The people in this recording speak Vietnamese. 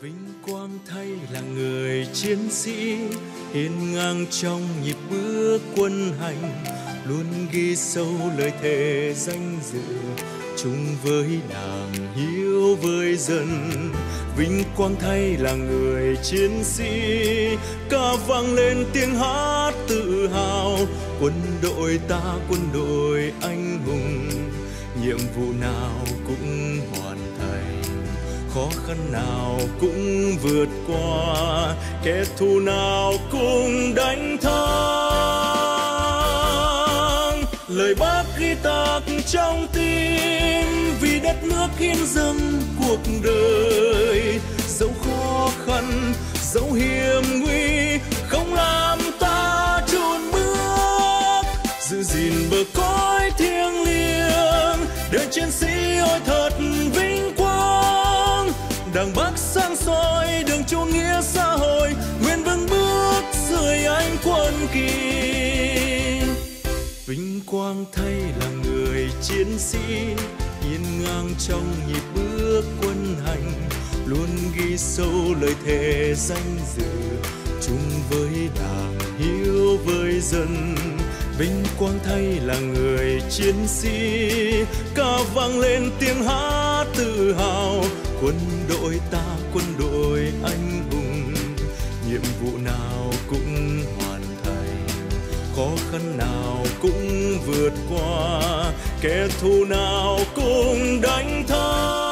vinh quang thay là người chiến sĩ, hiên ngang trong nhịp bước quân hành, luôn ghi sâu lời thề danh dự. Chung với đảng, hiếu với dân, vinh quang thay là người chiến sĩ. Ca vang lên tiếng hát tự hào, quân đội ta, quân đội anh hùng. Nhiệm vụ nào cũng hoàn thành khó khăn nào cũng vượt qua, kẻ thù nào cũng đánh thắng. Lời bác ghi tạc trong tim, vì đất nước hiến dâng cuộc đời. Dẫu khó khăn, dẫu hiểm nguy, không làm ta chùn bước. Giữ gìn bờ cõi thiêng liêng, đời chiến sĩ đảng bắc sáng soi, đường chủ nghĩa xã hội, nguyên vững bước dưới ánh quân kỳ. Vinh quang thay là người chiến sĩ hiên ngang trong nhịp bước quân hành, luôn ghi sâu lời thề danh dự. Chung với đảng, hiếu với dân, vinh quang thay là người chiến sĩ. Ca vang lên tiếng hát tự hào quân đội ta, quân đội anh hùng. Nhiệm vụ nào cũng hoàn thành, khó khăn nào cũng vượt qua. Kẻ thù nào cũng đánh thắng.